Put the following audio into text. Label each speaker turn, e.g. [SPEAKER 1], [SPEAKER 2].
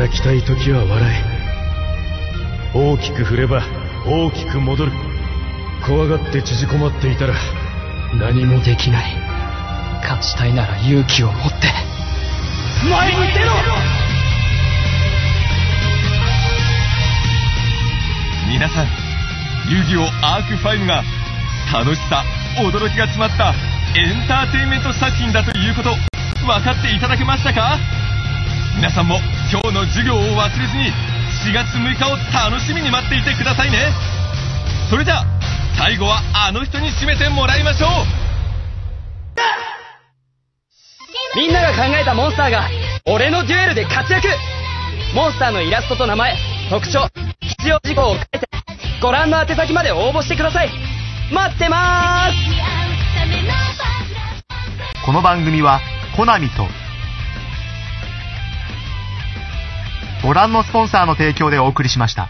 [SPEAKER 1] 泣きたい時は笑え。大きく振れば大きく戻る。怖がって縮こまっていたら何もできない。
[SPEAKER 2] 勝ちたいなら勇気を持って。前に出ろ！
[SPEAKER 3] 皆さん遊戯王アーク5が楽しさ驚きが詰まったエンターテインメント作品だということ分かっていただけましたか？皆さんも今日の授業を忘れずに4月6日を楽しみに待っていてくださいね。それじゃあ最後はあの人に締めてもらいましょう。
[SPEAKER 2] みんなが考えたモンスターが俺のデュエルで活躍。モンスターのイラストと名前特徴必要事項を書いてご覧の宛先まで応募してください。待ってまーす。
[SPEAKER 4] この番組はコナミとご覧のスポンサーの提供でお送りしました。